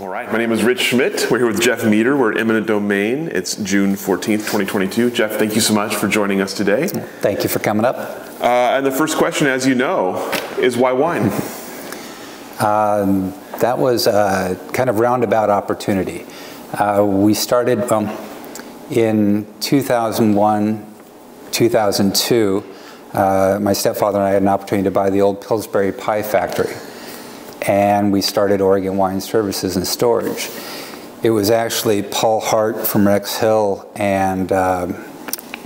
All right, my name is Rich Schmidt. We're here with Jeff Meader. We're at Eminent Domaine. It's June 14th, 2022. Jeff, thank you so much for joining us today. Thank you for coming up. Uh, and the first question, as you know, is why wine? Um, that was a kind of roundabout opportunity. Uh, we started um, in 2001, 2002. Uh, my stepfather and I had an opportunity to buy the old Pillsbury Pie Factory and we started Oregon Wine Services and Storage. It was actually Paul Hart from Rex Hill and uh,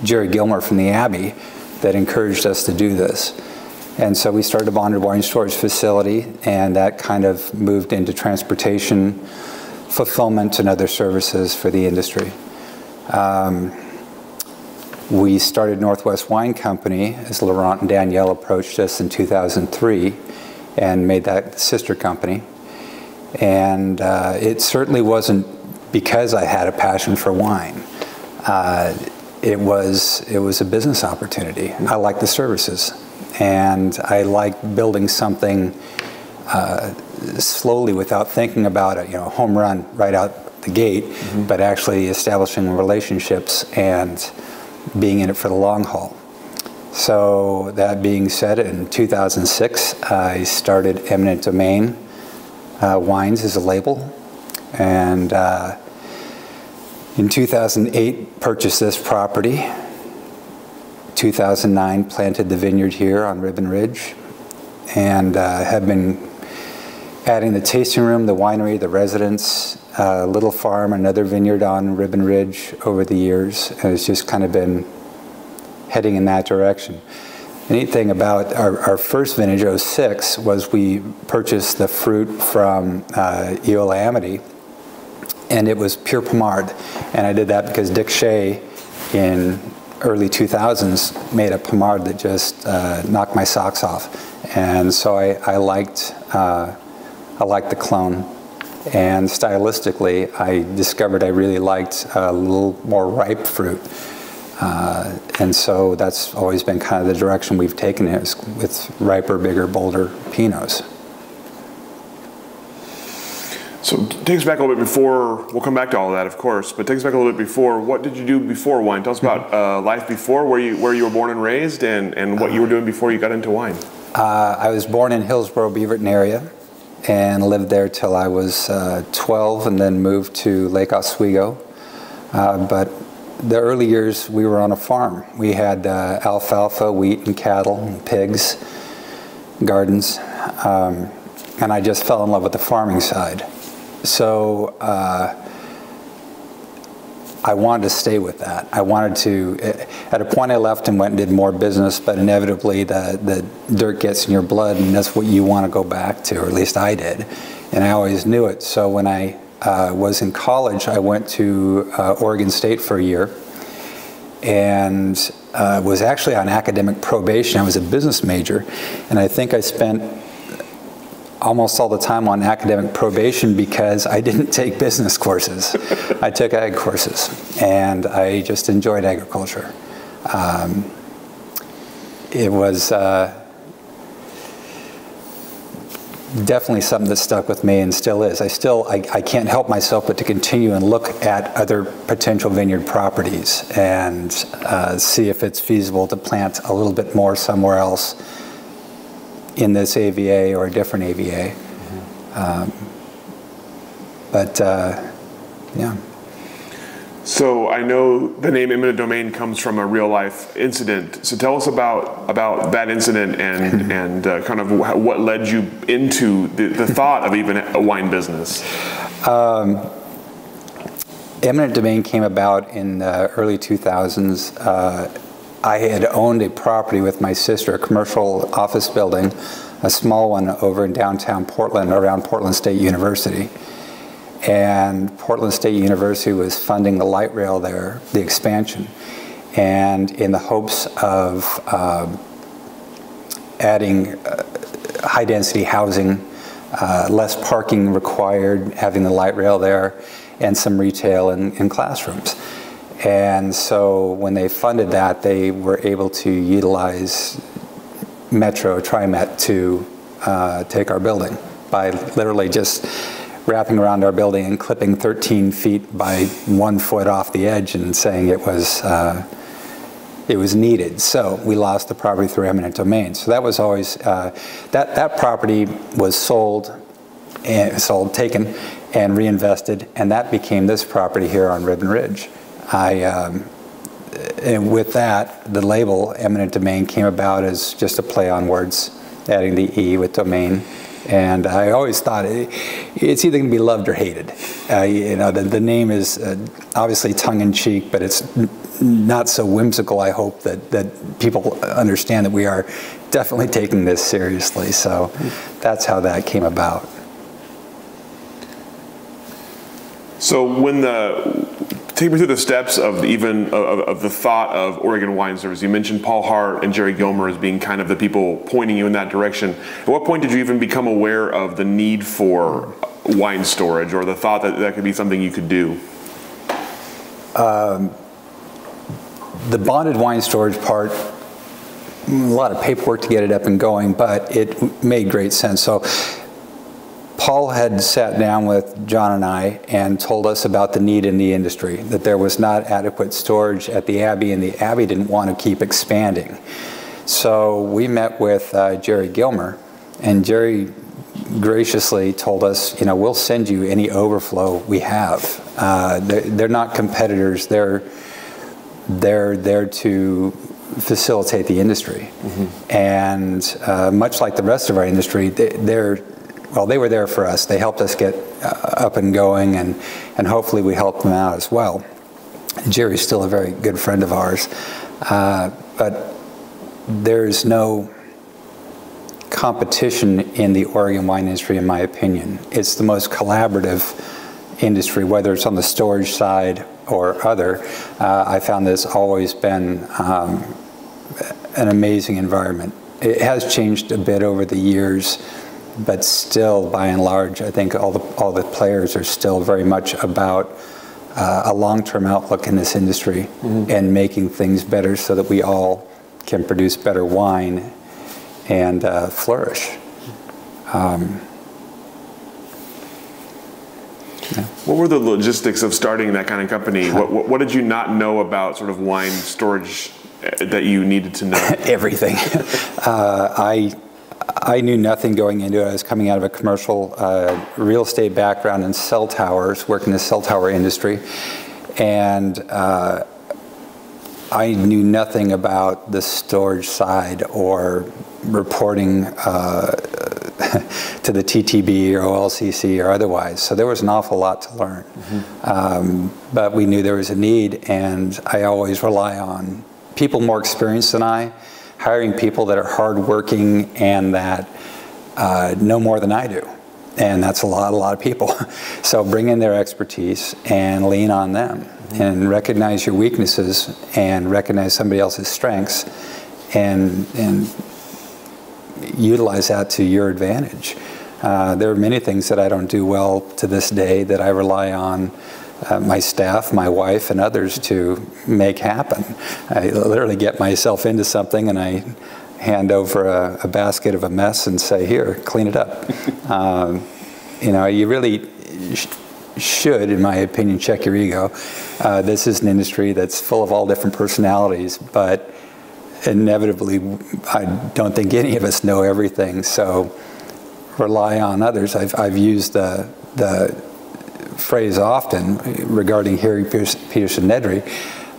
Jerry Gilmer from the Abbey that encouraged us to do this. And so we started a bonded wine storage facility, and that kind of moved into transportation, fulfillment, and other services for the industry. Um, we started Northwest Wine Company as Laurent and Danielle approached us in 2003 and made that sister company. And uh, it certainly wasn't because I had a passion for wine. Uh, it was it was a business opportunity. I like the services, and I like building something uh, slowly without thinking about it. You know, home run right out the gate, mm -hmm. but actually establishing relationships and being in it for the long haul. So that being said, in 2006, I started Eminent Domaine uh, Wines as a label. And uh, in 2008, purchased this property. 2009, planted the vineyard here on Ribbon Ridge. And uh, have been adding the tasting room, the winery, the residence, uh, little farm, another vineyard on Ribbon Ridge over the years. And it's just kind of been heading in that direction. The neat thing about our, our first vintage, 06, was we purchased the fruit from uh, Eola Amity, and it was pure Pommard. And I did that because Dick Shea in early 2000s made a Pommard that just uh, knocked my socks off. And so I, I liked, uh, I liked the clone. And stylistically, I discovered I really liked a little more ripe fruit. Uh, and so that's always been kind of the direction we've taken it with riper, bigger, bolder Pinots. So take us back a little bit before, we'll come back to all of that, of course, but take us back a little bit before, what did you do before wine? Tell us about uh, life before, where you, where you were born and raised, and, and what you were doing before you got into wine. Uh, I was born in Hillsboro, Beaverton area, and lived there till I was uh, 12, and then moved to Lake Oswego. Uh, but the early years we were on a farm. We had uh, alfalfa, wheat, and cattle, and pigs, gardens, um, and I just fell in love with the farming side. So uh, I wanted to stay with that. I wanted to, at a point I left and went and did more business, but inevitably the, the dirt gets in your blood and that's what you want to go back to, or at least I did. And I always knew it. So when I uh, was in college, I went to uh, Oregon State for a year and uh, was actually on academic probation. I was a business major, and I think I spent almost all the time on academic probation because I didn't take business courses. I took ag courses, and I just enjoyed agriculture. Um, it was uh, definitely something that stuck with me and still is. I still, I, I can't help myself but to continue and look at other potential vineyard properties and uh, see if it's feasible to plant a little bit more somewhere else in this AVA or a different AVA. Mm -hmm. um, but uh, yeah. So I know the name eminent domain comes from a real life incident. So tell us about about that incident and and uh, kind of what led you into the, the thought of even a wine business. Um, eminent domain came about in the early 2000s. Uh, I had owned a property with my sister, a commercial office building, a small one over in downtown Portland, around Portland State University and Portland State University was funding the light rail there, the expansion, and in the hopes of uh, adding uh, high density housing, uh, less parking required, having the light rail there, and some retail and, and classrooms. And so when they funded that, they were able to utilize Metro, TriMet, to uh, take our building by literally just wrapping around our building and clipping 13 feet by one foot off the edge and saying it was uh, it was needed. So we lost the property through eminent domain. So that was always uh, that that property was sold and sold taken and reinvested, and that became this property here on Ribbon Ridge. I um, and with that, the label eminent domain came about as just a play on words, adding the E with domain. And I always thought it, it's either going to be loved or hated. Uh, you know, the, the name is uh, obviously tongue in cheek, but it's not so whimsical. I hope that, that people understand that we are definitely taking this seriously. So that's how that came about. So when the take me through the steps of even of, of, the thought of Oregon Wine Service. You mentioned Paul Hart and Jerry Gilmer as being kind of the people pointing you in that direction. At what point did you even become aware of the need for wine storage, or the thought that that could be something you could do? Um, the bonded wine storage part a lot of paperwork to get it up and going, but it made great sense. So Paul had sat down with John and I and told us about the need in the industry, that there was not adequate storage at the Abbey and the Abbey didn't want to keep expanding. So we met with uh, Jerry Gilmer and Jerry graciously told us, you know, we'll send you any overflow we have. Uh, they're, they're, not competitors, they're, they're there to facilitate the industry. Mm -hmm. And uh, much like the rest of our industry, they, they're well, they were there for us. They helped us get uh, up and going, and, and hopefully we helped them out as well. Jerry's still a very good friend of ours, uh, but there's no competition in the Oregon wine industry, in my opinion. It's the most collaborative industry, whether it's on the storage side or other. Uh, I found this always been um, an amazing environment. It has changed a bit over the years but still, by and large, I think all the, all the players are still very much about uh, a long-term outlook in this industry mm -hmm. and making things better so that we all can produce better wine and uh, flourish. Um, yeah. What were the logistics of starting that kind of company? what, what, what, did you not know about sort of wine storage uh, that you needed to know? Everything. uh, I I knew nothing going into it. I was coming out of a commercial uh, real estate background in cell towers, working in the cell tower industry. And uh, I knew nothing about the storage side or reporting uh, to the TTB or OLCC or otherwise. So there was an awful lot to learn. Mm -hmm. um, but we knew there was a need, and I always rely on people more experienced than I hiring people that are hardworking and that uh, know more than I do. And that's a lot, a lot of people. so bring in their expertise and lean on them and recognize your weaknesses and recognize somebody else's strengths and, and utilize that to your advantage. Uh, there are many things that I don't do well to this day that I rely on uh, my staff, my wife, and others to make happen. I literally get myself into something and I hand over a, a basket of a mess and say, here, clean it up. um, you know, you really sh should, in my opinion, check your ego. Uh, this is an industry that's full of all different personalities, but inevitably, I don't think any of us know everything. So rely on others. I've, I've used the, the phrase often regarding Harry Peterson Nedry.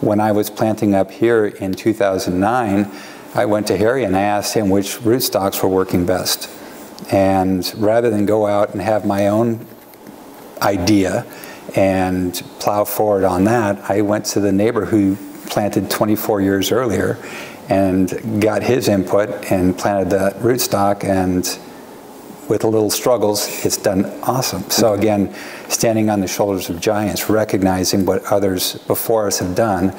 When I was planting up here in 2009, I went to Harry and I asked him which rootstocks were working best. And rather than go out and have my own idea and plow forward on that, I went to the neighbor who planted 24 years earlier and got his input and planted that rootstock and with a little struggles, it's done awesome. So again, standing on the shoulders of giants, recognizing what others before us have done,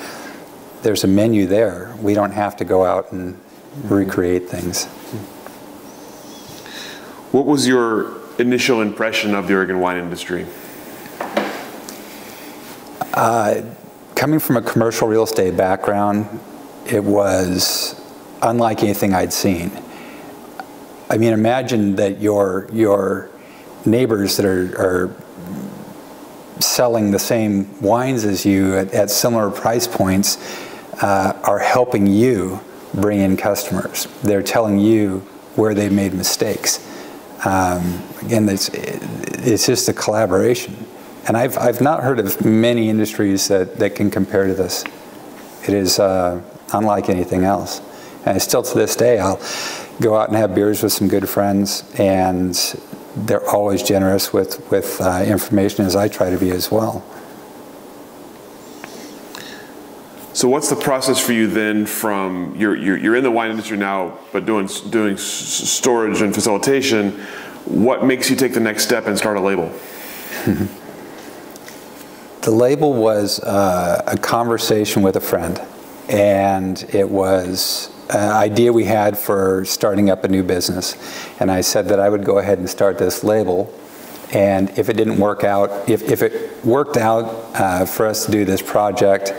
there's a menu there. We don't have to go out and recreate things. What was your initial impression of the Oregon wine industry? Uh, coming from a commercial real estate background, it was unlike anything I'd seen. I mean, imagine that you're, you're neighbors that are, are selling the same wines as you at, at similar price points uh, are helping you bring in customers. They're telling you where they made mistakes. Um, again, it's, it's just a collaboration. And I've, I've not heard of many industries that, that can compare to this. It is uh, unlike anything else. And still to this day, I'll go out and have beers with some good friends, and they're always generous with, with uh, information as I try to be as well. So what's the process for you then from, you're, you're, you're in the wine industry now, but doing, doing storage and facilitation, what makes you take the next step and start a label? the label was uh, a conversation with a friend, and it was an idea we had for starting up a new business. And I said that I would go ahead and start this label and if it didn't work out, if, if it worked out uh, for us to do this project,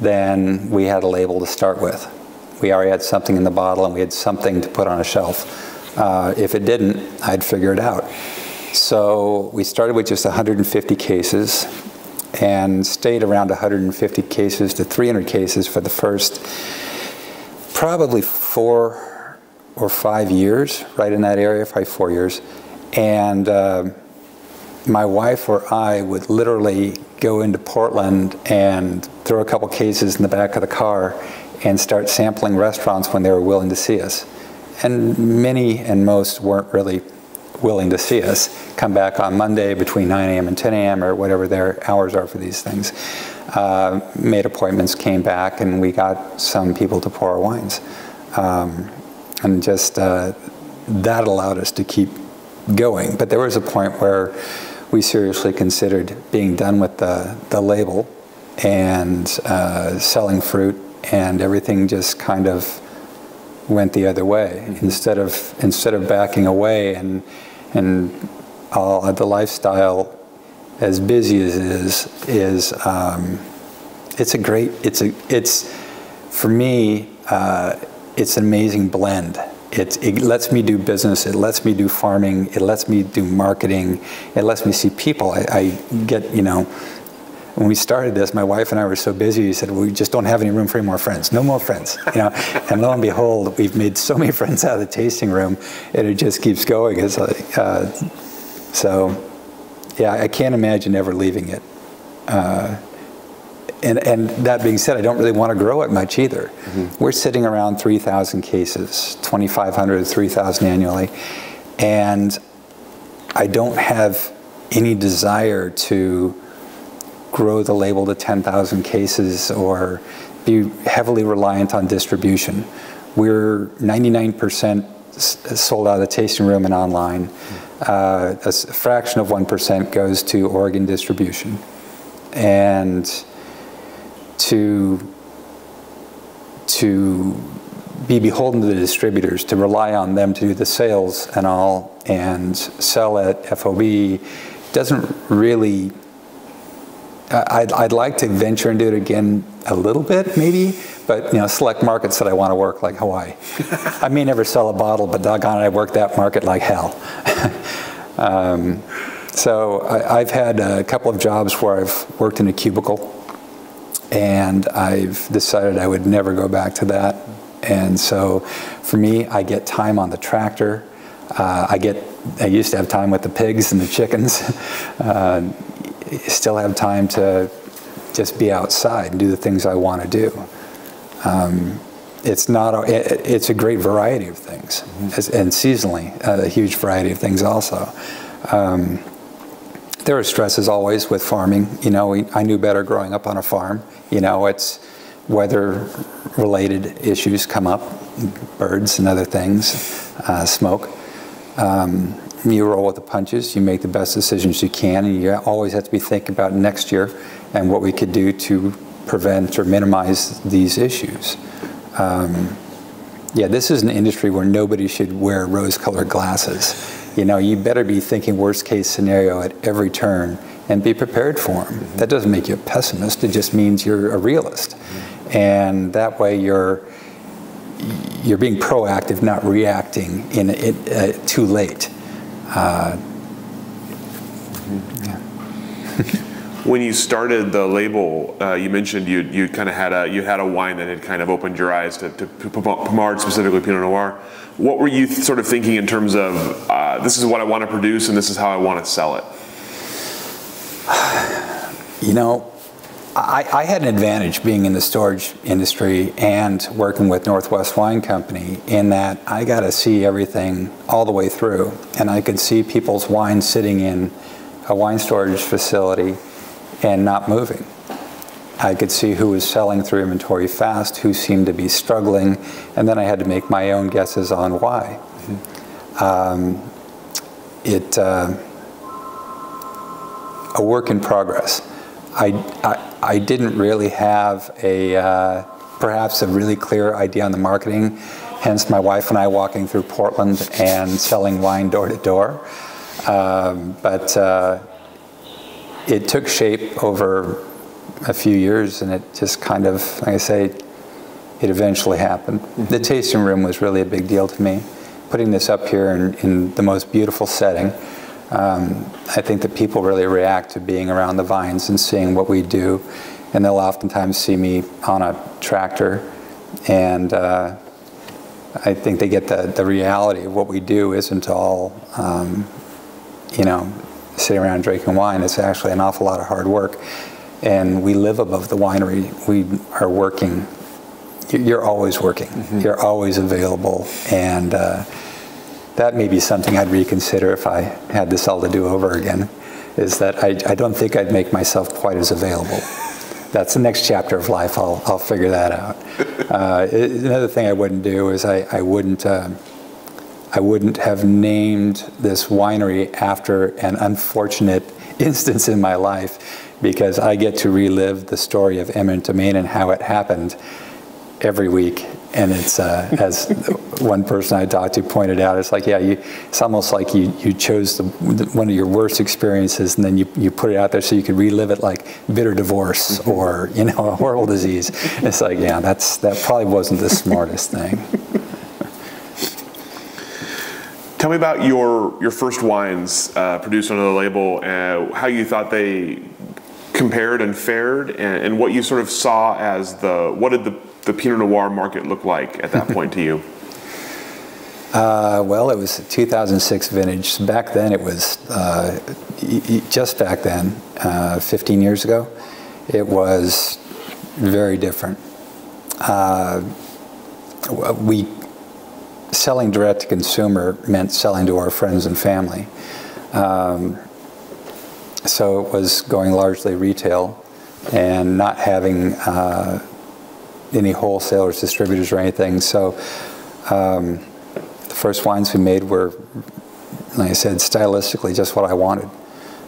then we had a label to start with. We already had something in the bottle and we had something to put on a shelf. Uh, if it didn't, I'd figure it out. So we started with just 150 cases and stayed around 150 cases to 300 cases for the first probably four or five years, right in that area, probably four years. And uh, my wife or I would literally go into Portland and throw a couple cases in the back of the car and start sampling restaurants when they were willing to see us. And many and most weren't really willing to see us. Come back on Monday between 9 a.m. and 10 a.m. or whatever their hours are for these things. Uh, made appointments, came back, and we got some people to pour our wines. Um, and just uh, that allowed us to keep going. But there was a point where we seriously considered being done with the, the label and uh, selling fruit, and everything just kind of went the other way. Mm -hmm. Instead of instead of backing away and and all the lifestyle, as busy as it is, is um, it's a great it's a it's for me uh, it's an amazing blend it, it lets me do business, it lets me do farming, it lets me do marketing, it lets me see people. I, I get, you know, when we started this, my wife and I were so busy, we said, we just don't have any room for any more friends. No more friends, you know. and lo and behold, we've made so many friends out of the tasting room, and it just keeps going. It's like, uh, so, yeah, I can't imagine ever leaving it. Uh, and, and that being said, I don't really want to grow it much either. Mm -hmm. We're sitting around 3,000 cases, 2,500, 3,000 annually, and I don't have any desire to grow the label to 10,000 cases or be heavily reliant on distribution. We're 99% sold out of the tasting room and online. Uh, a fraction of 1% goes to Oregon distribution. And to to be beholden to the distributors, to rely on them to do the sales and all, and sell at FOB doesn't really. I'd, I'd like to venture into it again a little bit, maybe, but you know, select markets that I want to work, like Hawaii. I may never sell a bottle, but doggone it, I work that market like hell. um, so I, I've had a couple of jobs where I've worked in a cubicle and I've decided I would never go back to that. And so for me, I get time on the tractor. Uh, I get, I used to have time with the pigs and the chickens. Uh, still have time to just be outside and do the things I want to do. Um, it's not, a, it, it's a great variety of things, mm -hmm. and seasonally, a huge variety of things also. Um, there are stresses always with farming. You know, we, I knew better growing up on a farm. You know, it's weather related issues come up, birds and other things, uh, smoke. Um, you roll with the punches, you make the best decisions you can, and you always have to be thinking about next year and what we could do to prevent or minimize these issues. Um, yeah, this is an industry where nobody should wear rose colored glasses. You know, you better be thinking worst case scenario at every turn and be prepared for them. Mm -hmm. That doesn't make you a pessimist. It just means you're a realist, mm -hmm. and that way you're you're being proactive, not reacting in it uh, too late. Uh, when you started the label, uh, you mentioned you you kind of had a you had a wine that had kind of opened your eyes to, to Pommard, specifically Pinot Noir. What were you th- sort of thinking in terms of uh, this is what I want to produce and this is how I want to sell it? You know, I, I, had an advantage being in the storage industry and working with Northwest Wine Company in that I got to see everything all the way through. And I could see people's wine sitting in a wine storage facility and not moving. I could see who was selling through inventory fast, who seemed to be struggling, and then I had to make my own guesses on why. Um, it uh, a work in progress. I, I, I didn't really have a, uh, perhaps a really clear idea on the marketing, hence my wife and I walking through Portland and selling wine door to door. Um, but uh, it took shape over a few years and it just kind of, like I say, it eventually happened. The tasting room was really a big deal to me. Putting this up here in, in the most beautiful setting, um, I think that people really react to being around the vines and seeing what we do. And they'll oftentimes see me on a tractor. And uh, I think they get the, the reality of what we do isn't all, um, you know, sitting around drinking wine. It's actually an awful lot of hard work. And we live above the winery. We are working. You're always working. Mm-hmm. You're always available. And uh, that may be something I'd reconsider if I had this all to do over again, is that I, I don't think I'd make myself quite as available. That's the next chapter of life. I'll, I'll figure that out. Uh, another thing I wouldn't do is I, I wouldn't uh, I wouldn't have named this winery after an unfortunate instance in my life because I get to relive the story of Eminent Domain and how it happened every week and it's uh, as one person I talked to pointed out, it's like yeah, you, it's almost like you you chose the, one of your worst experiences and then you, you put it out there so you could relive it like bitter divorce mm-hmm. or you know a horrible disease. It's like yeah, that's that probably wasn't the smartest thing. Tell me about your your first wines uh, produced under the label, uh, how you thought they compared and fared, and, and what you sort of saw as the what did the the Pinot Noir market look like at that point to you? Uh, well, it was 2006 vintage. Back then, it was uh, just back then, uh, 15 years ago. It was very different. Uh, we selling direct to consumer meant selling to our friends and family. Um, so it was going largely retail and not having uh, any wholesalers, distributors, or anything. So um, the first wines we made were, like I said, stylistically just what I wanted.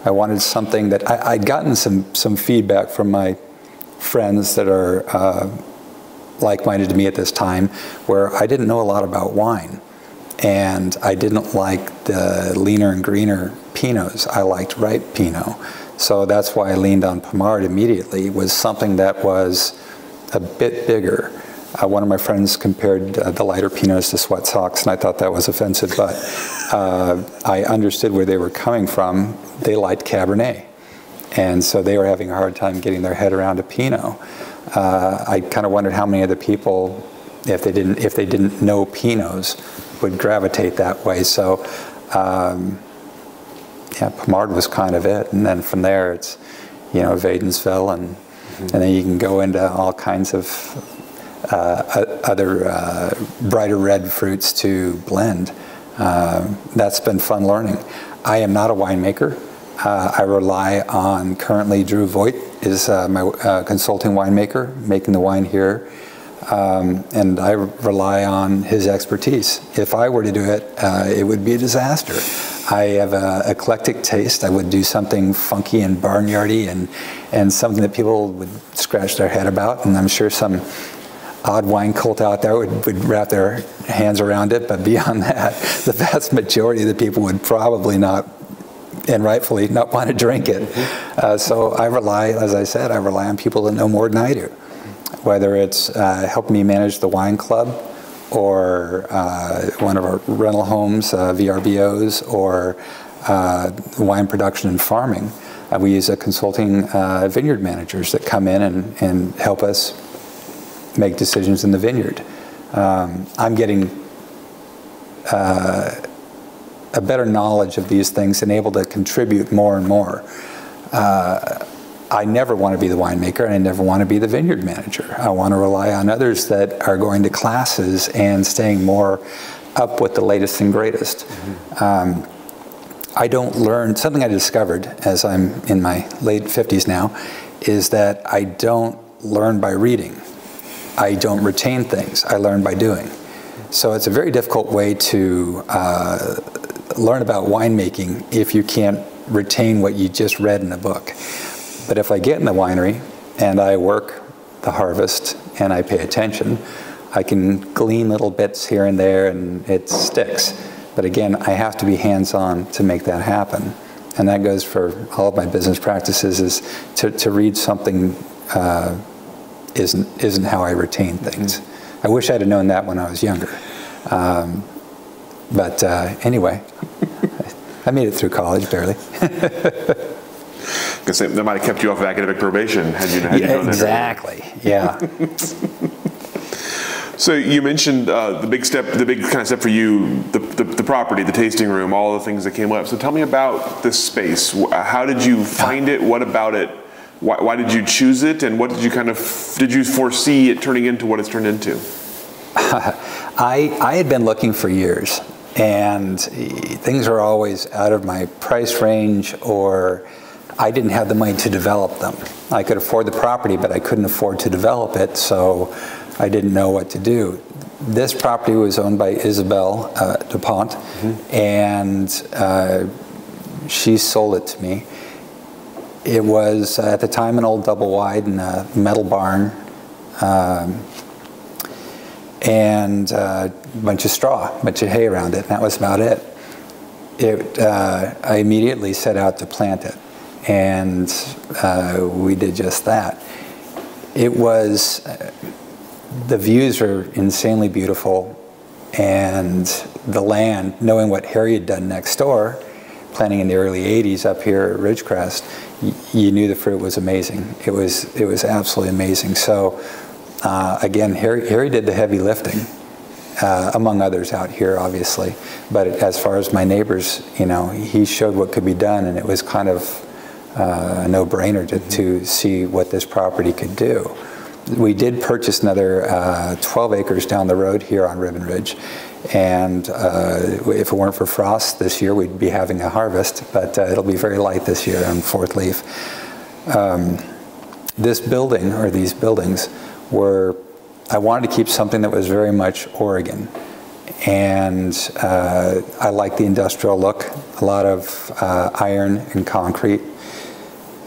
I wanted something that I, would gotten some some feedback from my friends that are uh, like-minded to me at this time, where I didn't know a lot about wine, and I didn't like the leaner and greener Pinots. I liked ripe Pinot, so that's why I leaned on Pommard immediately. Was something that was a bit bigger. Uh, one of my friends compared uh, the lighter Pinots to sweat socks, and I thought that was offensive, but uh, I understood where they were coming from. They liked Cabernet, and so they were having a hard time getting their head around a Pinot. Uh, I kind of wondered how many of the people, if they didn't, if they didn't know Pinots, would gravitate that way. So, um, yeah, Pommard was kind of it, and then from there, it's you know Wadenswil, and and then you can go into all kinds of uh, other uh, brighter red fruits to blend. Uh, that's been fun learning. I am not a winemaker. Uh, I rely on currently Drew Voigt is uh, my uh, consulting winemaker, making the wine here. Um, and I rely on his expertise. If I were to do it, it would be a disaster. I have an eclectic taste. I would do something funky and barnyardy and, and something that people would scratch their head about. And I'm sure some odd wine cult out there would, would wrap their hands around it. But beyond that, the vast majority of the people would probably not and rightfully not want to drink it. Uh, so I rely, as I said, I rely on people that know more than I do. Whether it's uh, helping me manage the wine club, or uh, one of our rental homes, uh, VRBOs, or uh, wine production and farming, uh, we use a consulting uh, vineyard managers that come in and, and help us make decisions in the vineyard. Um, I'm getting a better knowledge of these things and able to contribute more and more. Uh, I never want to be the winemaker and I never want to be the vineyard manager. I want to rely on others that are going to classes and staying more up with the latest and greatest. Mm-hmm. Um, I don't learn, something I discovered as I'm in my late 50s now, is that I don't learn by reading. I don't retain things, I learn by doing. So it's a very difficult way to uh, learn about winemaking if you can't retain what you just read in a book. But if I get in the winery and I work the harvest and I pay attention, I can glean little bits here and there and it sticks. But again, I have to be hands-on to make that happen. And that goes for all of my business practices is to, to read something uh, isn't, isn't how I retain things. I wish I'd have known that when I was younger. Um, but uh, anyway, I made it through college barely. Because that might have kept you off of academic probation had you, had yeah, you known exactly. yeah. so you mentioned uh, the big step, the big kind of step for you, the, the, the, property, the tasting room, all the things that came up. So tell me about this space. How did you find it? What about it? Why, why did you choose it? And what did you kind of, did you foresee it turning into what it's turned into? I, I had been looking for years and things are always out of my price range or I didn't have the money to develop them. I could afford the property, but I couldn't afford to develop it, so I didn't know what to do. This property was owned by Isabel uh, DuPont, mm -hmm. and uh, she sold it to me. It was, uh, at the time, an old double wide in a metal barn, um, and uh, a bunch of straw, a bunch of hay around it, and that was about it. it uh, I immediately set out to plant it and uh, we did just that. It was, the views are insanely beautiful, and the land, knowing what Harry had done next door, planting in the early 80s up here at Ridgecrest, you knew the fruit was amazing. It was, it was absolutely amazing. So uh, again, Harry, Harry did the heavy lifting. Uh, among others out here, obviously. But as far as my neighbors, you know, he showed what could be done, and it was kind of uh, a no-brainer to, to, see what this property could do. We did purchase another uh, 12 acres down the road here on Ribbon Ridge, and uh, if it weren't for frost this year, we'd be having a harvest, but uh, it'll be very light this year on fourth leaf. Um, this building, or these buildings, were, I wanted to keep something that was very much Oregon and uh, I like the industrial look, a lot of uh, iron and concrete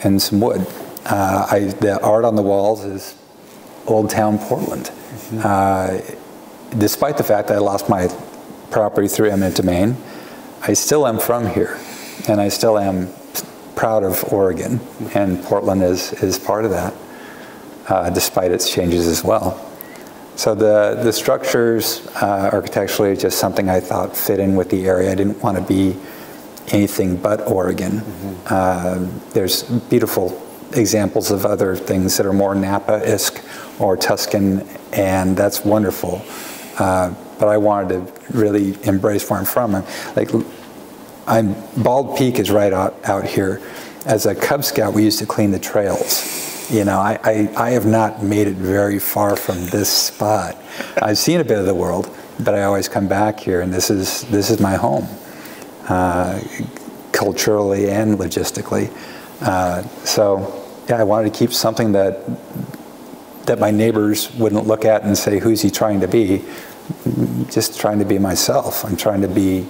and some wood. Uh, I, the art on the walls is Old Town Portland. Mm -hmm. despite the fact that I lost my property through eminent domain, I still am from here, and I still am proud of Oregon, and Portland is, is part of that, uh, despite its changes as well. So the, the structures uh, architecturally just something I thought fit in with the area. I didn't want to be anything but Oregon. Mm -hmm. uh, there's beautiful examples of other things that are more Napa-esque or Tuscan, and that's wonderful. Uh, but I wanted to really embrace where I'm from. Like, I'm Bald Peak is right out, out here. As a Cub Scout, we used to clean the trails. You know, I, I, I have not made it very far from this spot. I've seen a bit of the world, but I always come back here, and this is this is my home. Uh, culturally and logistically. Uh, so yeah, I wanted to keep something that that my neighbors wouldn't look at and say, "Who's he trying to be?" Just trying to be myself. I'm trying to be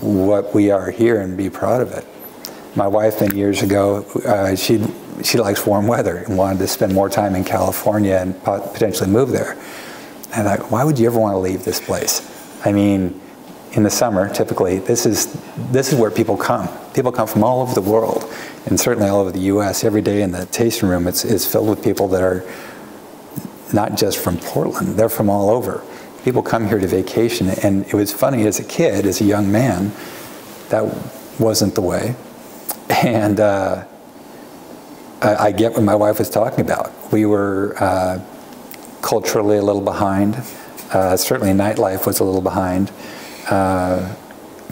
what we are here and be proud of it. My wife, many years ago, uh, she she likes warm weather and wanted to spend more time in California and potentially move there. And I, why would you ever want to leave this place? I mean, in the summer, typically, this is, this is where people come. People come from all over the world, and certainly all over the U.S. Every day in the tasting room, it's, it's filled with people that are not just from Portland, they're from all over. People come here to vacation, and it was funny as a kid, as a young man, that wasn't the way. And uh, I, I, get what my wife was talking about. We were uh, culturally a little behind. Uh, certainly, nightlife was a little behind. Uh,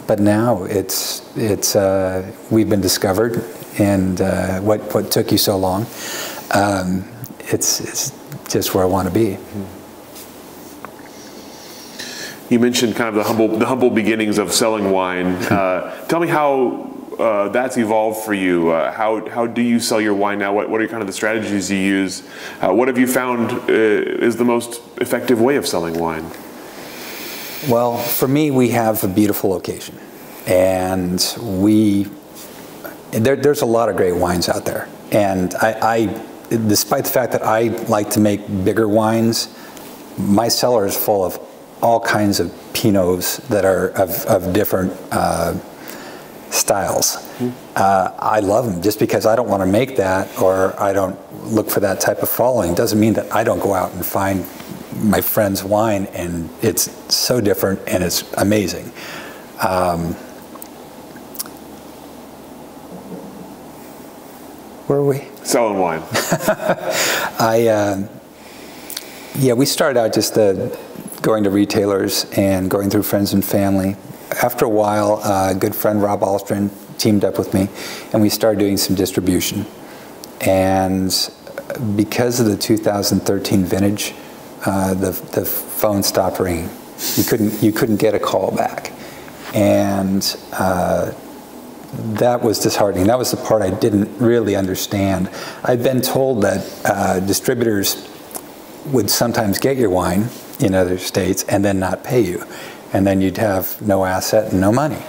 but now it's it's uh, we've been discovered, and uh, what what took you so long, um, it's it's just where I want to be. You mentioned kind of the humble the humble beginnings of selling wine. Uh, tell me how uh, that's evolved for you. Uh, how, how do you sell your wine now? What, what are kind of the strategies you use? Uh, what have you found uh, is the most effective way of selling wine? Well, for me, we have a beautiful location, and we there, there's a lot of great wines out there. And I, I, despite the fact that I like to make bigger wines, my cellar is full of all kinds of Pinots that are of, of different uh, styles. Mm-hmm. Uh, I love them just because I don't want to make that or I don't look for that type of following. Doesn't mean that I don't go out and find my friend's wine and it's so different and it's amazing. Um, where are we? Selling wine. I, uh, yeah, we started out just uh, going to retailers and going through friends and family. After a while, uh, a good friend Rob Ahlstrom teamed up with me and we started doing some distribution. And because of the 2013 vintage, uh, the, the phone stopped ringing. You couldn't, you couldn't get a call back. And uh, that was disheartening. That was the part I didn't really understand. I'd been told that uh, distributors would sometimes get your wine in other states and then not pay you. And then you'd have no asset and no money.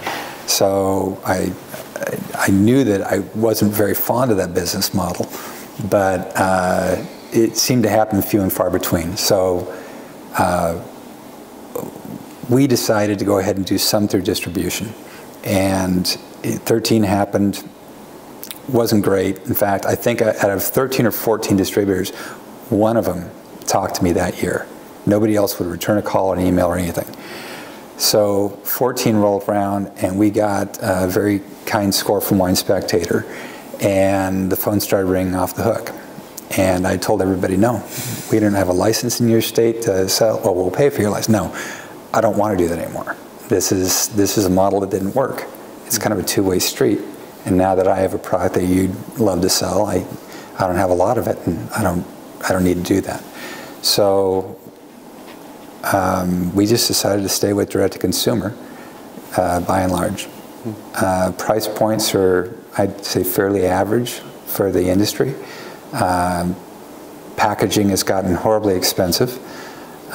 So I, I knew that I wasn't very fond of that business model, but uh, it seemed to happen few and far between. So uh, we decided to go ahead and do some through distribution. And 13 happened, wasn't great. In fact, I think out of 13 or 14 distributors, one of them talked to me that year. Nobody else would return a call or an email or anything. So 14 rolled around and we got a very kind score from Wine Spectator and the phone started ringing off the hook. And I told everybody, no, we don't have a license in your state to sell. Well, we'll pay for your license. No, I don't want to do that anymore. This is, this is a model that didn't work. It's kind of a two-way street. And now that I have a product that you'd love to sell, I, I don't have a lot of it, and I don't, I don't need to do that. So um, we just decided to stay with direct-to-consumer, uh, by and large. Uh, price points are, I'd say, fairly average for the industry. Um, packaging has gotten horribly expensive.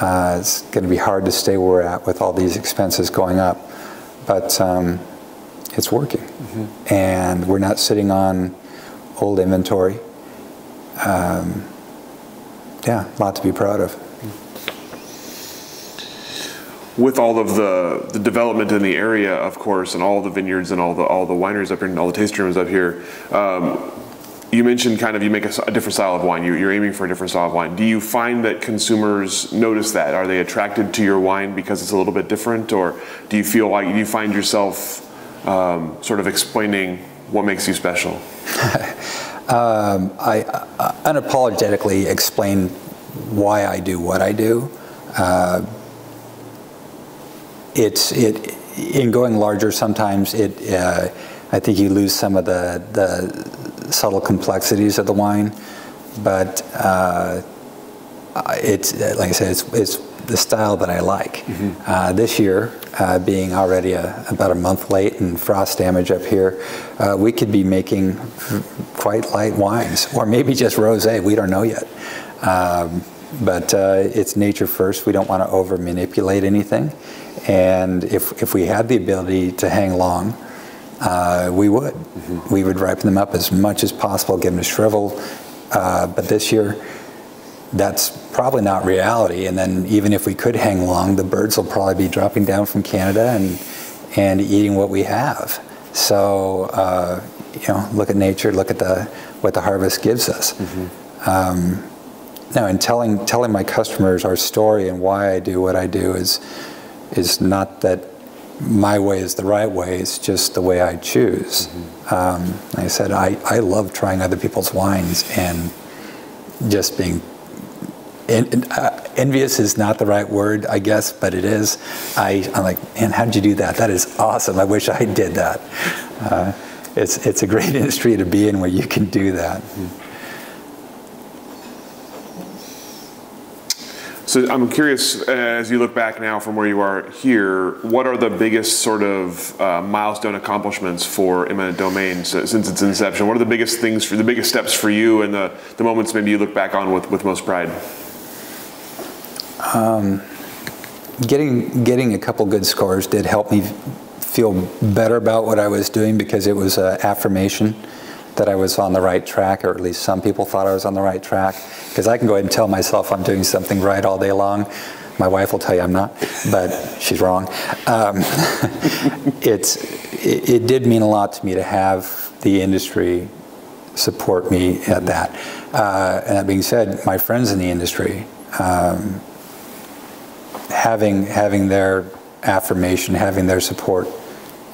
Uh, it's going to be hard to stay where we're at with all these expenses going up, but um, it's working. Mm -hmm. And we're not sitting on old inventory. Um, yeah, a lot to be proud of. With all of the, the development in the area, of course, and all the vineyards and all the all the wineries up here and all the tasting rooms up here, um, you mentioned kind of you make a, a different style of wine. You, are aiming for a different style of wine. Do you find that consumers notice that? Are they attracted to your wine because it's a little bit different, or do you feel like do you find yourself um, sort of explaining what makes you special? um, I uh, unapologetically explain why I do what I do. Uh, it's it in going larger. Sometimes it. Uh, I think you lose some of the the subtle complexities of the wine, but uh, it's like I said, it's, it's the style that I like. Mm -hmm. uh, this year, uh, being already a, about a month late and frost damage up here, uh, we could be making quite light wines, or maybe just rosé. We don't know yet. Um, but uh, it's nature first. We don't want to over manipulate anything. And if, if we had the ability to hang long, uh, we would. Mm -hmm. We would ripen them up as much as possible, get them to shrivel. Uh, but this year, that's probably not reality. And then even if we could hang long, the birds will probably be dropping down from Canada and and eating what we have. So uh, you know, look at nature, look at the what the harvest gives us. Mm -hmm. um, now, in telling telling my customers our story and why I do what I do is is not that my way is the right way. It's just the way I choose. Mm-hmm. Um, I said, I, I love trying other people's wines and just being en- uh, envious is not the right word, I guess, but it is. I, I'm like, man, how did you do that? That is awesome. I wish I did that. Uh, it's, it's a great industry to be in where you can do that. Mm-hmm. So I'm curious, uh, as you look back now from where you are here, what are the biggest sort of uh, milestone accomplishments for Eminent Domaine since its inception? What are the biggest things for the biggest steps for you and the, the moments maybe you look back on with, with most pride? Um, getting getting a couple good scores did help me feel better about what I was doing because it was an affirmation that I was on the right track, or at least some people thought I was on the right track. Because I can go ahead and tell myself I'm doing something right all day long. My wife will tell you I'm not, but she's wrong. Um, it's, it, it, did mean a lot to me to have the industry support me at that. Uh, and that being said, my friends in the industry, um, having, having their affirmation, having their support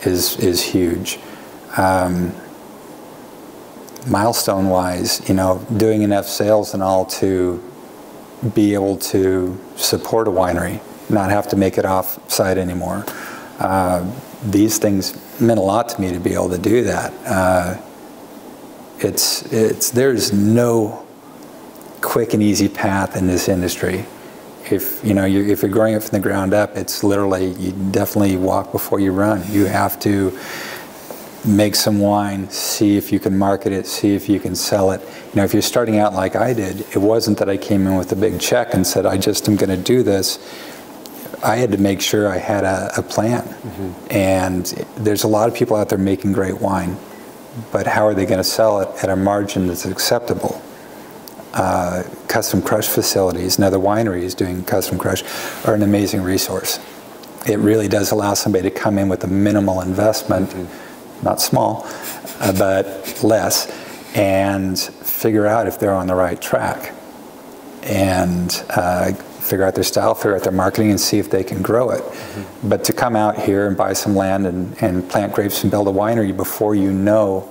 is, is huge. Um, milestone wise, you know, doing enough sales and all to be able to support a winery, not have to make it off site anymore. Uh, these things meant a lot to me to be able to do that. Uh, it's, it's, there's no quick and easy path in this industry. If, you know, you're, if you're growing it from the ground up, it's literally, you definitely walk before you run. You have to make some wine, see if you can market it, see if you can sell it. You know, if you're starting out like I did, it wasn't that I came in with a big check and said, I just am going to do this. I had to make sure I had a, a plan. Mm-hmm. And there's a lot of people out there making great wine, but how are they going to sell it at a margin that's acceptable? Uh, custom crush facilities and other wineries doing custom crush are an amazing resource. It really does allow somebody to come in with a minimal investment. Mm-hmm not small, uh, but less, and figure out if they're on the right track. And uh, figure out their style, figure out their marketing, and see if they can grow it. Mm-hmm. But to come out here and buy some land and, and plant grapes and build a winery before you know,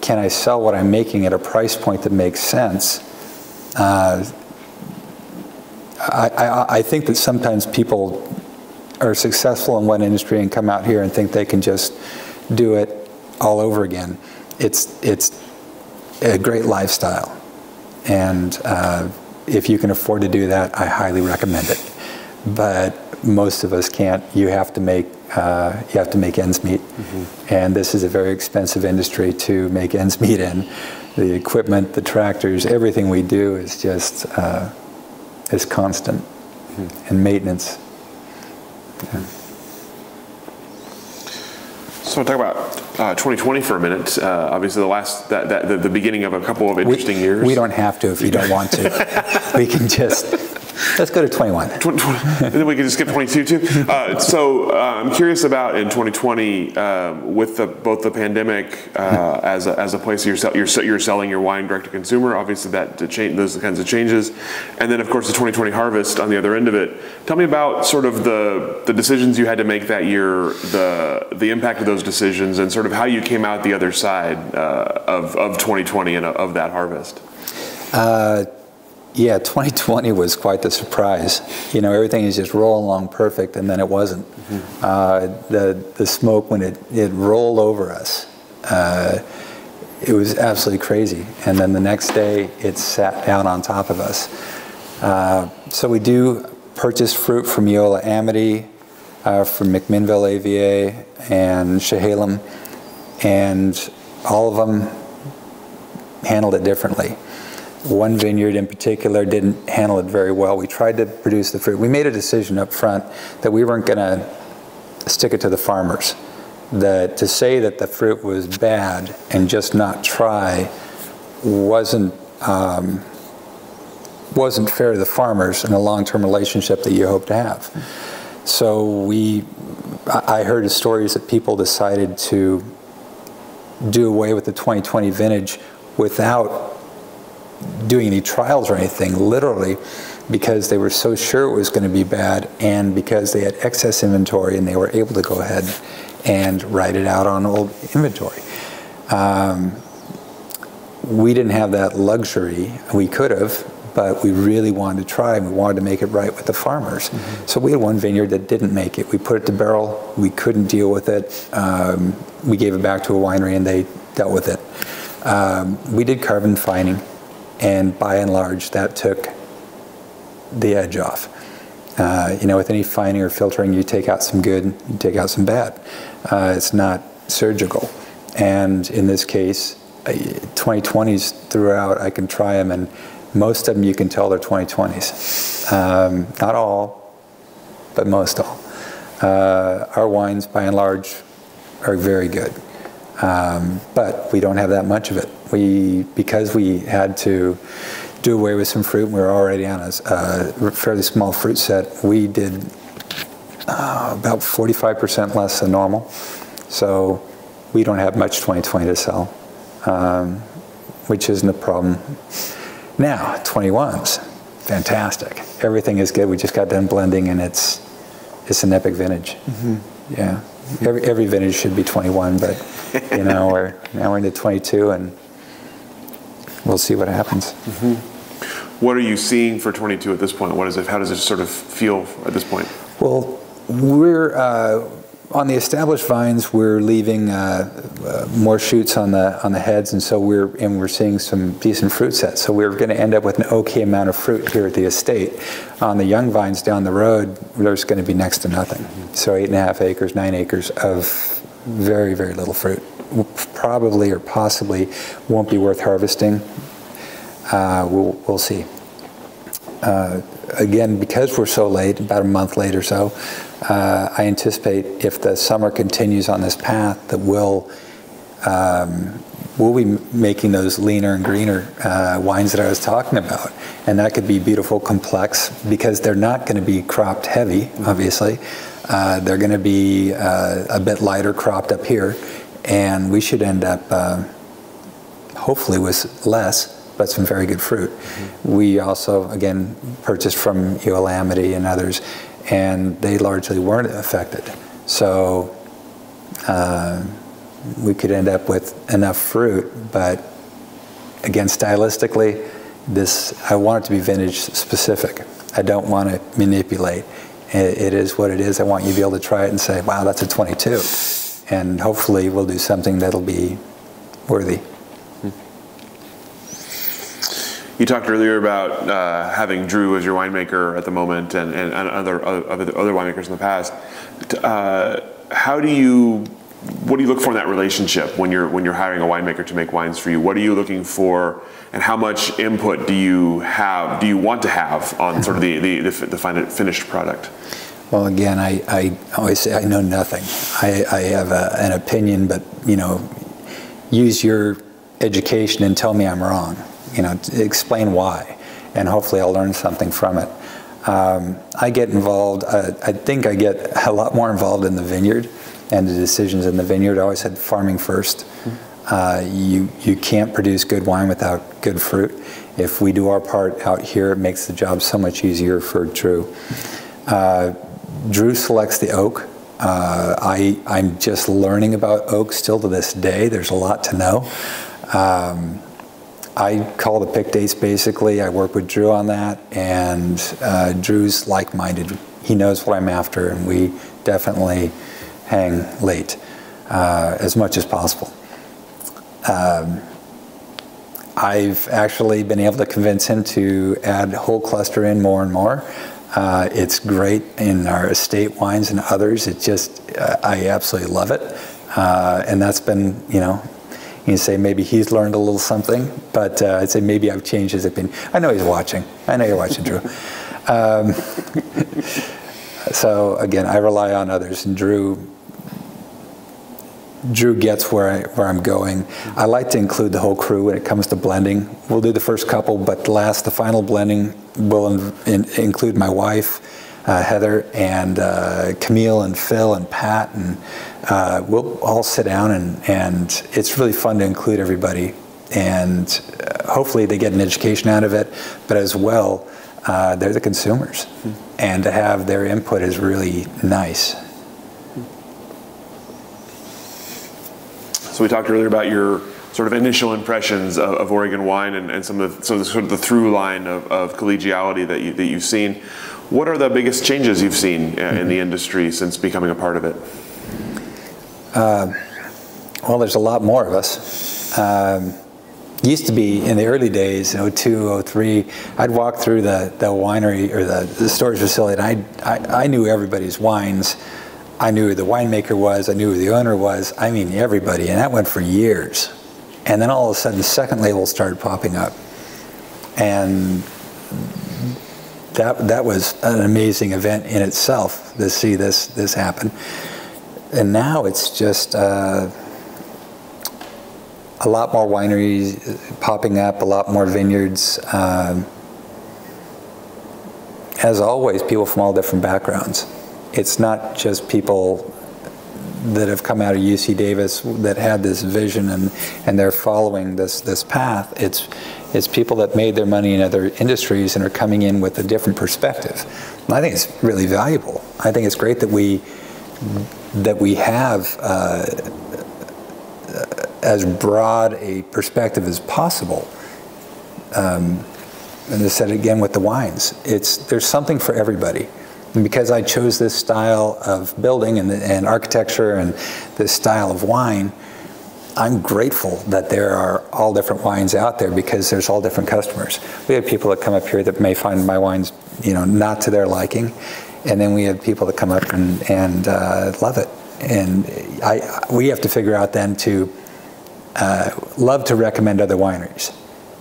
can I sell what I'm making at a price point that makes sense? Uh, I, I, I think that sometimes people are successful in one industry and come out here and think they can just do it all over again. It's, it's a great lifestyle. And uh, if you can afford to do that, I highly recommend it. But most of us can't. You have to make, uh, you have to make ends meet. Mm-hmm. And this is a very expensive industry to make ends meet in. The equipment, the tractors, everything we do is just uh, is constant. Mm-hmm. And maintenance. Yeah. So I'll talk about uh, 2020 for a minute. Uh, obviously, the last that, that the, the, beginning of a couple of interesting we, years. We don't have to if you don't want to. we can just Let's go to 21. 20, 20, and then we can just skip 22 too. Uh, so uh, I'm curious about in 2020 uh, with the, both the pandemic uh, as, a, as a place you're, you're, you're selling your wine direct to consumer. Obviously, that to change those kinds of changes, and then of course the 2020 harvest on the other end of it. Tell me about sort of the the decisions you had to make that year, the the impact of those decisions, and sort of how you came out the other side uh, of of 2020 and of that harvest. Yeah, 2020 was quite the surprise. You know, everything is just rolling along perfect, and then it wasn't. Mm-hmm. Uh, the the smoke when it it rolled over us, uh, it was absolutely crazy. And then the next day, it sat down on top of us. Uh, so we do purchase fruit from Eola-Amity, uh, from McMinnville AVA, and Chehalem, and all of them handled it differently. One vineyard in particular didn't handle it very well. We tried to produce the fruit. We made a decision up front that we weren't going to stick it to the farmers. That to say that the fruit was bad and just not try wasn't um, wasn't fair to the farmers in a long-term relationship that you hope to have. So we, I heard stories that people decided to do away with the 2020 vintage without doing any trials or anything. Literally, because they were so sure it was going to be bad and because they had excess inventory and they were able to go ahead and write it out on old inventory. Um, we didn't have that luxury. We could have, but we really wanted to try and we wanted to make it right with the farmers. Mm-hmm. So we had one vineyard that didn't make it. We put it to barrel. We couldn't deal with it. Um, we gave it back to a winery and they dealt with it. Um, we did carbon fining, and by and large, that took the edge off. Uh, you know, with any fining or filtering, you take out some good, you take out some bad. Uh, it's not surgical. And in this case, 2020s throughout, I can try them, and most of them you can tell they're 2020s. Um, not all, but most all. Uh, our wines, by and large, are very good. Um, but we don't have that much of it. We, because we had to do away with some fruit, we were already on a, a fairly small fruit set, we did uh, about 45% less than normal. So we don't have much 2020 to sell, um, which isn't a problem. Now, 21s, fantastic. Everything is good. We just got done blending and it's, it's an epic vintage. Mm -hmm. Yeah. Every, every vintage should be 21, but you know, we're, now we're into 22 and we'll see what happens. Mm -hmm. What are you seeing for 22 at this point? What is it, how does it sort of feel at this point? Well, we're, uh, on the established vines, we're leaving uh, uh, more shoots on the on the heads, and so we're and we're seeing some decent fruit sets. So we're going to end up with an okay amount of fruit here at the estate. On the young vines down the road, there's going to be next to nothing. So eight and a half acres, nine acres of very very little fruit. Probably or possibly won't be worth harvesting. Uh, we'll we'll see. Uh, again, because we're so late, about a month late or so, uh, I anticipate if the summer continues on this path that we'll um, we'll be making those leaner and greener uh, wines that I was talking about. And that could be beautiful, complex, because they're not going to be cropped heavy, obviously. Uh, they're going to be uh, a bit lighter cropped up here. And we should end up, uh, hopefully, with less, but some very good fruit. Mm -hmm. We also, again, purchased from Eola-Amity and others and they largely weren't affected. So uh, we could end up with enough fruit, but again, stylistically, this I want it to be vintage specific. I don't want to manipulate. It, it is what it is. I want you to be able to try it and say, "Wow, that's a 22," and hopefully, we'll do something that'll be worthy. You talked earlier about uh, having Drew as your winemaker at the moment and, and, and other, other, other winemakers in the past. Uh, how do you, what do you look for in that relationship when you're, when you're hiring a winemaker to make wines for you? What are you looking for and how much input do you have, do you want to have on sort of the, the, the, the finished product? Well, again, I, I always say I know nothing. I, I have a, an opinion, but, you know, use your education and tell me I'm wrong you know, explain why, and hopefully I'll learn something from it. Um, I get involved, uh, I think I get a lot more involved in the vineyard and the decisions in the vineyard. I always said farming first. Uh, you, you can't produce good wine without good fruit. If we do our part out here, it makes the job so much easier for Drew. Uh, Drew selects the oak. Uh, I, I'm just learning about oak still to this day. There's a lot to know. Um, I call the pick dates basically. I work with Drew on that, and uh, Drew's like minded. He knows what I'm after, and we definitely hang late uh, as much as possible. Um, I've actually been able to convince him to add whole cluster in more and more. Uh, it's great in our estate wines and others. It just, uh, I absolutely love it. Uh, and that's been, you know, you say maybe he's learned a little something, but uh, I'd say maybe I've changed his opinion. I know he's watching. I know you're watching, Drew. Um, so again, I rely on others, and Drew. Drew gets where I, where I'm going. I like to include the whole crew when it comes to blending. We'll do the first couple, but last, the final blending will in, in, include my wife, uh, Heather and uh, Camille and Phil and Pat, and uh, we'll all sit down and, and it's really fun to include everybody. And uh, hopefully they get an education out of it, but as well, uh, they're the consumers. And to have their input is really nice. So we talked earlier about your sort of initial impressions of, of Oregon wine and, and, some of the, so the, sort of the through line of, of collegiality that, you, that you've seen. What are the biggest changes you've seen uh, in the industry since becoming a part of it? Uh, well, there's a lot more of us. Um, used to be in the early days, in 02, 03, I'd walk through the, the winery or the, the storage facility and I, I, I knew everybody's wines. I knew who the winemaker was, I knew who the owner was, I mean everybody, and that went for years. And then all of a sudden, second labels started popping up. And that, that was an amazing event in itself to see this, this happen. And now it's just uh, a lot more wineries popping up, a lot more vineyards. Um, as always, people from all different backgrounds. It's not just people that have come out of UC Davis that had this vision and, and they're following this, this path. It's, it's people that made their money in other industries and are coming in with a different perspective. And I think it's really valuable. I think it's great that we, that we have uh, as broad a perspective as possible. Um, and I said it again with the wines, it's, there's something for everybody. And because I chose this style of building and, and architecture and this style of wine, I'm grateful that there are all different wines out there because there's all different customers. We have people that come up here that may find my wines, you know, not to their liking, and then we have people that come up and, and uh, love it. And I, we have to figure out then to uh, love to recommend other wineries.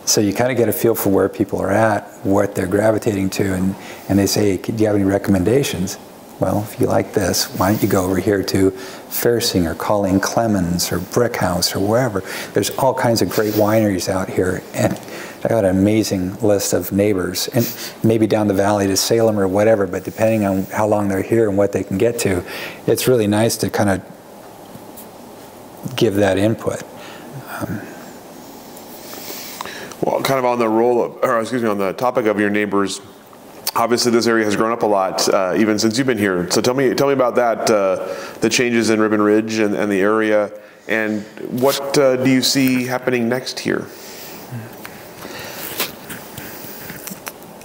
So you kind of get a feel for where people are at, what they're gravitating to, and, and they say, do you have any recommendations? Well, if you like this, why don't you go over here to Fairsinger, or Colene Clemens or Brickhouse or wherever. There's all kinds of great wineries out here. And I got an amazing list of neighbors and maybe down the valley to Salem or whatever, but depending on how long they're here and what they can get to, it's really nice to kind of give that input. Um, well, kind of on the role of, or excuse me, on the topic of your neighbors, obviously this area has grown up a lot uh, even since you've been here. So tell me, tell me about that, uh, the changes in Ribbon Ridge and, and the area, and what uh, do you see happening next here?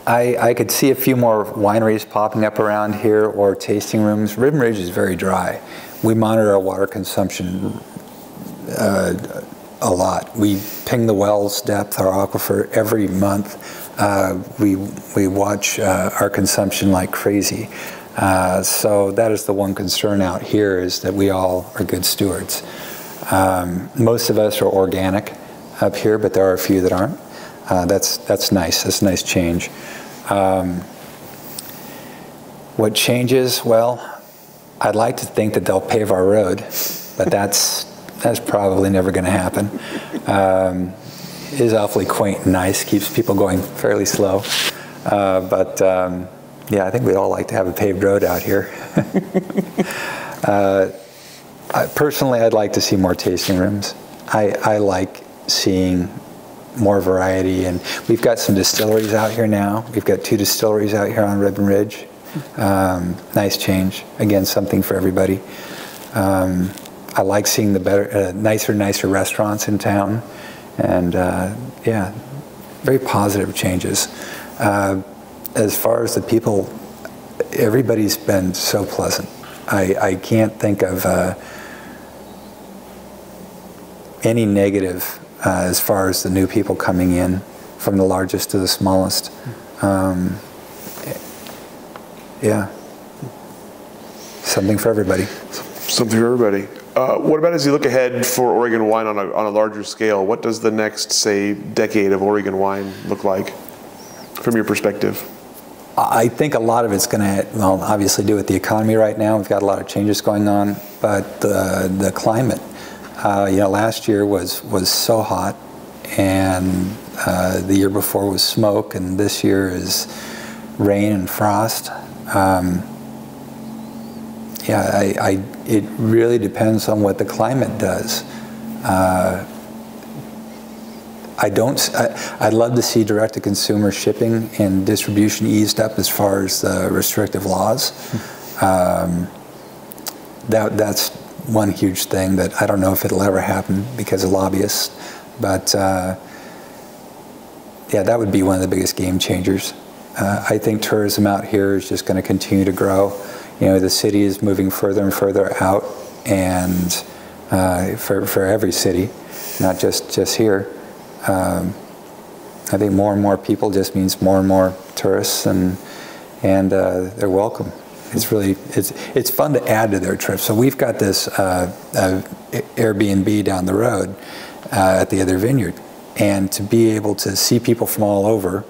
I, I, could see a few more wineries popping up around here or tasting rooms. Ribbon Ridge is very dry. We monitor our water consumption uh, a lot. We ping the wells depth, our aquifer, every month. Uh, we, we watch uh, our consumption like crazy. Uh, so that is the one concern out here is that we all are good stewards. Um, most of us are organic up here, but there are a few that aren't. Uh, that's, that's nice. That's a nice change. Um, what changes? Well, I'd like to think that they'll pave our road, but that's that's probably never going to happen. Um, is awfully quaint and nice, keeps people going fairly slow. Uh, but um, yeah, I think we'd all like to have a paved road out here. uh, I, personally, I'd like to see more tasting rooms. I, I like seeing more variety, and we've got some distilleries out here now. We've got two distilleries out here on Ribbon Ridge. Um, nice change. Again, something for everybody. Um, I like seeing the better, uh, nicer, nicer restaurants in town, and uh, yeah, very positive changes. Uh, as far as the people, everybody's been so pleasant. I, I can't think of uh, any negative uh, as far as the new people coming in, from the largest to the smallest. Um, yeah, something for everybody. Something for everybody. Uh, what about as you look ahead for Oregon wine on a, on a larger scale? What does the next, say, decade of Oregon wine look like from your perspective? I think a lot of it's going to, well, obviously do with the economy right now. We've got a lot of changes going on, but the, the climate, uh, you know, last year was, was so hot, and uh, the year before was smoke, and this year is rain and frost. Um, yeah, I, I, it really depends on what the climate does. Uh, I don't. I, I'd love to see direct-to-consumer shipping and distribution eased up as far as the restrictive laws. Um, that that's one huge thing that I don't know if it'll ever happen because of lobbyists, but uh, yeah, that would be one of the biggest game changers. Uh, I think tourism out here is just going to continue to grow. You know, the city is moving further and further out, and uh, for for every city, not just just here. Um, I think more and more people just means more and more tourists, and and uh, they're welcome. It's really it's it's fun to add to their trip. So we've got this uh, uh, Airbnb down the road uh, at the other vineyard, and to be able to see people from all over.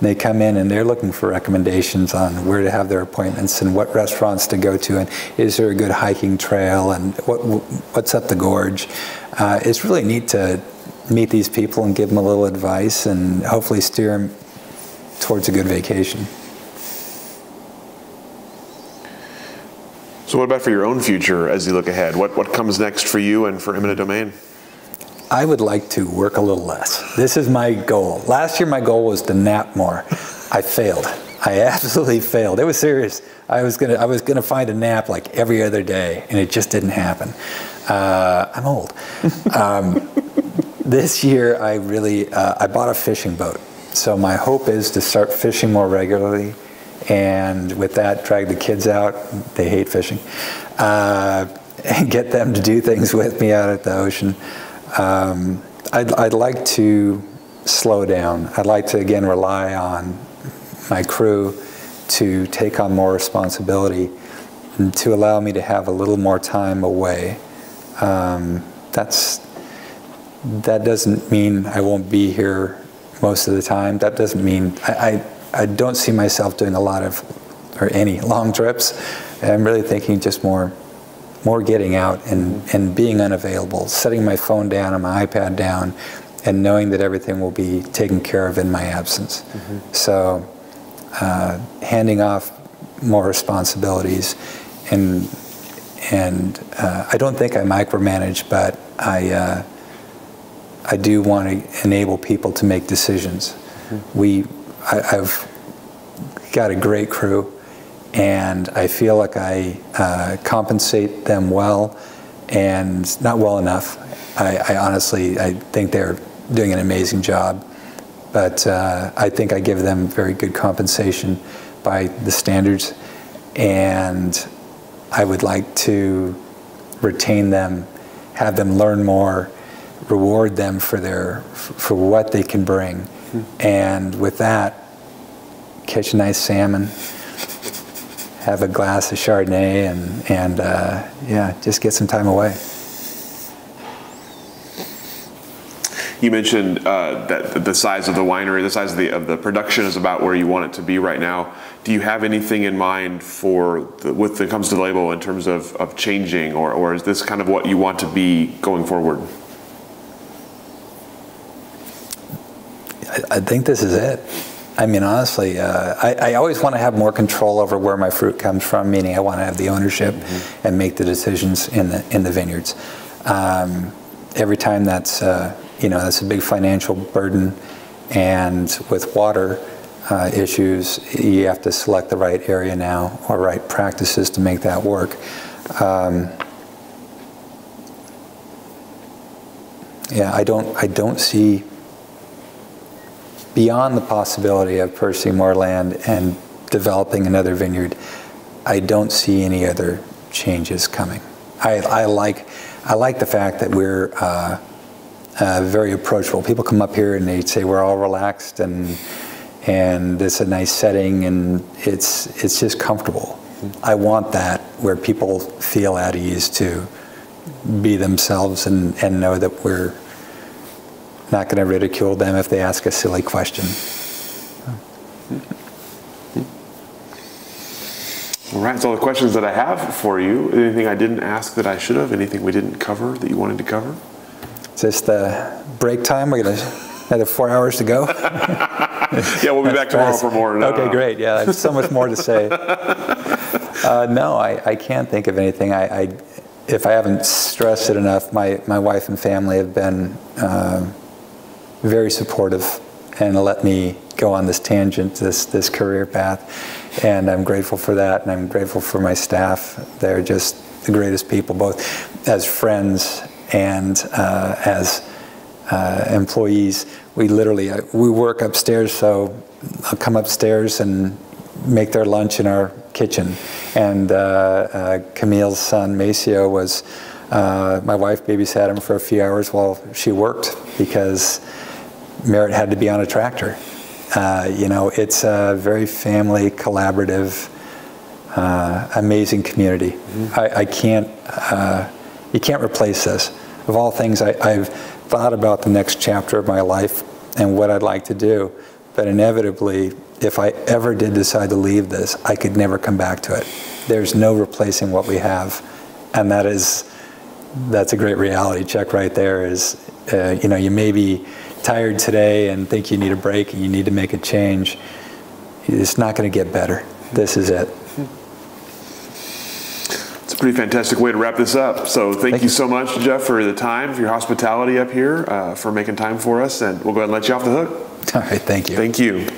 They come in and they're looking for recommendations on where to have their appointments and what restaurants to go to and is there a good hiking trail and what what's up the gorge. Uh, it's really neat to meet these people and give them a little advice and hopefully steer them towards a good vacation. So what about for your own future as you look ahead? What, what comes next for you and for Eminent Domaine? I would like to work a little less. This is my goal. Last year my goal was to nap more. I failed. I absolutely failed. It was serious. I was gonna I was gonna find a nap like every other day, and it just didn't happen. Uh, I'm old. Um, this year I really uh, I bought a fishing boat. So my hope is to start fishing more regularly and with that, drag the kids out. They hate fishing. Uh, and get them to do things with me out at the ocean. Um, I'd, I'd like to slow down. I'd like to, again, rely on my crew to take on more responsibility and to allow me to have a little more time away. Um, that's, that doesn't mean I won't be here most of the time. That doesn't mean I, I don't see myself doing a lot of, or any long trips. I'm really thinking just more, more getting out and, and being unavailable, setting my phone down and my iPad down, and knowing that everything will be taken care of in my absence. Mm-hmm. So, uh, handing off more responsibilities, and and uh, I don't think I micromanage, but I uh, I do want to enable people to make decisions. Mm-hmm. We I, have got a great crew, and I feel like I uh, compensate them well, and not well enough. I, I, honestly, I think they're doing an amazing job, but uh, I think I give them very good compensation by the standards, and I would like to retain them, have them learn more, reward them for their for what they can bring and with that, catch a nice salmon, have a glass of Chardonnay, and, and uh, yeah, just get some time away. You mentioned uh, that the size of the winery, the size of the, of the production is about where you want it to be right now. Do you have anything in mind for the, with it comes to the label in terms of, of changing, or, or is this kind of what you want to be going forward? I, I think this is it. I mean, honestly, uh, I, I, always want to have more control over where my fruit comes from. Meaning, I want to have the ownership mm-hmm. and make the decisions in the in the vineyards. Um, every time that's uh, you know that's a big financial burden, and with water uh, issues, you have to select the right area now or right practices to make that work. Um, yeah, I don't I don't see beyond the possibility of purchasing more land and developing another vineyard, I don't see any other changes coming. I, I like, I like the fact that we're uh, uh, very approachable. People come up here and they say we're all relaxed and and it's a nice setting and it's it's just comfortable. I want that where people feel at ease to be themselves and, and know that we're not going to ridicule them if they ask a silly question. All right, that's all the questions that I have for you. Anything I didn't ask that I should have? Anything we didn't cover that you wanted to cover? Is this the break time? We're going to another four hours to go. yeah, we'll be back tomorrow for more. No. Okay, great. Yeah, I have so much more to say. Uh, no, I, I can't think of anything. I, I, if I haven't stressed it enough, my, my wife and family have been uh, very supportive and let me go on this tangent, this, this career path. And I'm grateful for that, and I'm grateful for my staff. They're just the greatest people, both as friends and uh, as uh, employees. We literally, uh, we work upstairs, so I'll come upstairs and make their lunch in our kitchen. And uh, uh, Camille's son, Maceo, was, uh, my wife babysat him for a few hours while she worked because Merit had to be on a tractor. Uh, you know, it's a very family, collaborative, uh, amazing community. Mm-hmm. I, I, can't, uh, you can't replace this. Of all things, I, I've thought about the next chapter of my life and what I'd like to do, but inevitably, if I ever did decide to leave this, I could never come back to it. There's no replacing what we have, and that is, that's a great reality check right there. Is uh, you know, you may be tired today and think you need a break and you need to make a change, it's not going to get better. This is it. It's a pretty fantastic way to wrap this up. So thank, thank you, you, so much, Jeff, for the time, for your hospitality up here, uh, for making time for us, and we'll go ahead and let you off the hook. All right, thank you. Thank you.